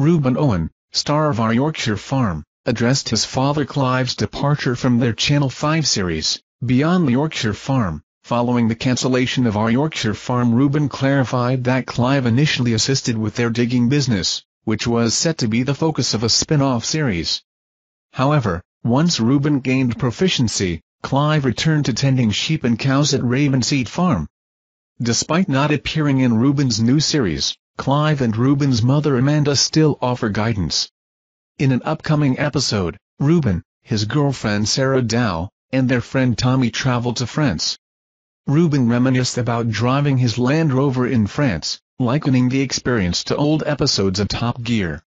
Reuben Owen, star of Our Yorkshire Farm, addressed his father Clive's departure from their Channel 5 series, Beyond the Yorkshire Farm. Following the cancellation of Our Yorkshire Farm Reuben clarified that Clive initially assisted with their digging business, which was set to be the focus of a spin-off series. However, once Reuben gained proficiency, Clive returned to tending sheep and cows at Ravenseat Farm. Despite not appearing in Reuben's new series, Clive and Reuben's mother Amanda still offer guidance. In an upcoming episode, Reuben, his girlfriend Sarah Dow, and their friend Tommy travel to France. Reuben reminisced about driving his Land Rover in France, likening the experience to old episodes of Top Gear.